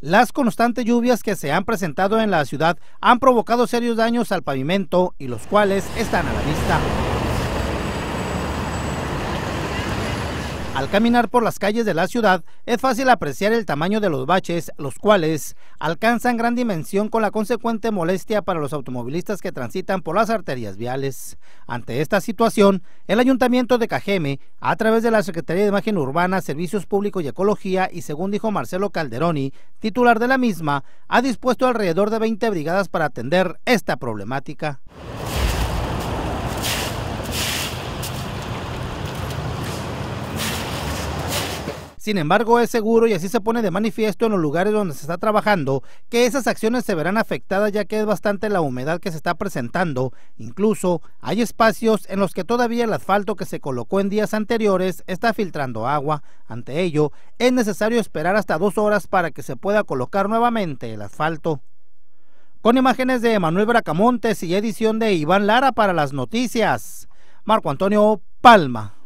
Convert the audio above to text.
Las constantes lluvias que se han presentado en la ciudad han provocado serios daños al pavimento y los cuales están a la vista. Al caminar por las calles de la ciudad es fácil apreciar el tamaño de los baches, los cuales alcanzan gran dimensión con la consecuente molestia para los automovilistas que transitan por las arterias viales. Ante esta situación, el Ayuntamiento de Cajeme, a través de la Secretaría de Imagen Urbana, Servicios Públicos y Ecología, y según dijo Marcelo Calderoni, titular de la misma, ha dispuesto alrededor de 20 brigadas para atender esta problemática. Sin embargo, es seguro y así se pone de manifiesto en los lugares donde se está trabajando que esas acciones se verán afectadas ya que es bastante la humedad que se está presentando. Incluso hay espacios en los que todavía el asfalto que se colocó en días anteriores está filtrando agua. Ante ello, es necesario esperar hasta dos horas para que se pueda colocar nuevamente el asfalto. Con imágenes de Manuel Bracamontes y edición de Iván Lara para las noticias. Marco Antonio Palma.